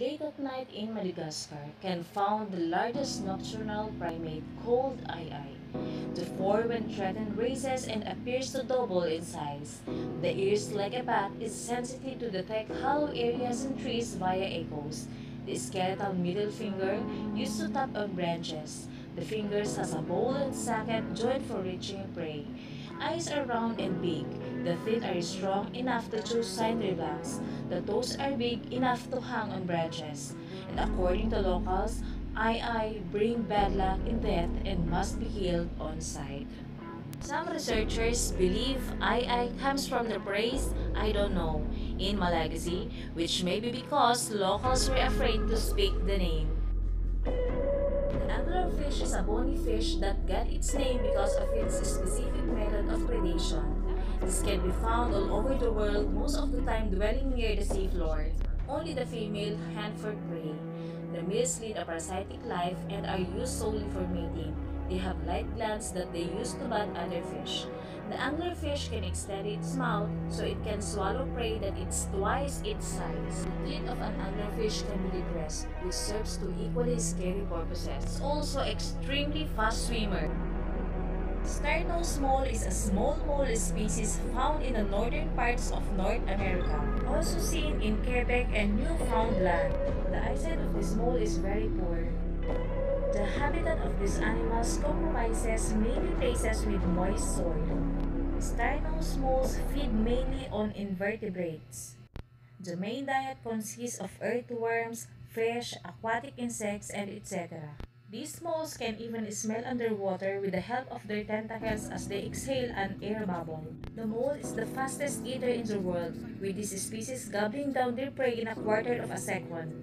Late at night in Madagascar can found the largest nocturnal primate called aye-aye. The form when threatened raises and appears to double in size. The ears like a bat is sensitive to detect hollow areas in trees via echoes. The skeletal middle finger used to tap on branches. The fingers has a bowl and socket joint for reaching prey. Eyes are round and big. The feet are strong enough to choose cinder blocks. The toes are big enough to hang on branches. And according to locals, aye-aye bring bad luck in death and must be killed on sight. Some researchers believe aye-aye comes from the phrase, I don't know, in Malagasy, which may be because locals were afraid to speak the name. The anglerfish is a bony fish that got its name because of its specific method of predation. This can be found all over the world, most of the time dwelling near the seafloor. Only the female hunt for prey. The males lead a parasitic life and are used solely for mating. They have light glands that they use to bat other fish. The anglerfish can extend its mouth so it can swallow prey that is twice its size. The teeth of an anglerfish can be depressed, which serves to equally scary purposes. It's also extremely fast swimmer. Mole is a small mole species found in the northern parts of North America, also seen in Quebec and Newfoundland. The eyesight of this mole is very poor. The habitat of these animals compromises many places with moist soil. Star-nosed moles feed mainly on invertebrates. The main diet consists of earthworms, fish, aquatic insects, and etc. These moles can even smell underwater with the help of their tentacles as they exhale an air bubble. The mole is the fastest eater in the world, with this species gobbling down their prey in a quarter of a second.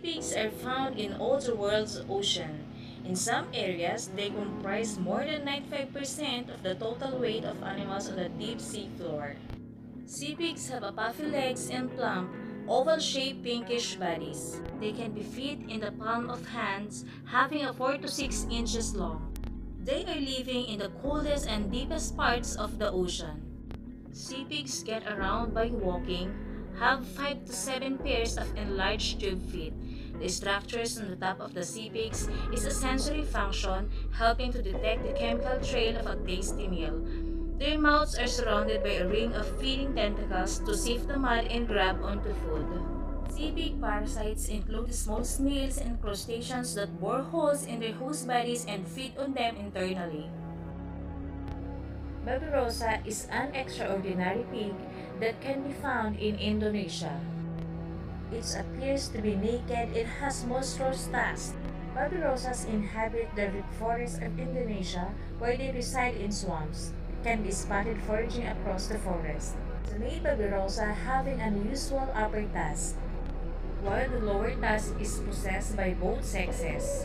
Pigs are found in all the world's ocean. In some areas, they comprise more than 95% of the total weight of animals on the deep sea floor. Sea pigs have puffy legs and plump, oval-shaped pinkish bodies. They can be fit in the palm of hands, having a 4 to 6 inches long. They are living in the coldest and deepest parts of the ocean. Sea pigs get around by walking, have 5 to 7 pairs of enlarged tube feet. The structures on the top of the sea pigs is a sensory function helping to detect the chemical trail of a tasty meal. Their mouths are surrounded by a ring of feeding tentacles to sift the mud and grab onto food. Sea pig parasites include small snails and crustaceans that bore holes in their host bodies and feed on them internally. Babirusa is an extraordinary pig that can be found in Indonesia. It appears to be naked and has monstrous tusks. Babirusas inhabit the forests of Indonesia where they reside in swamps can be spotted foraging across the forest. The male babirusa having unusual upper tusk, while the lower tusk is possessed by both sexes.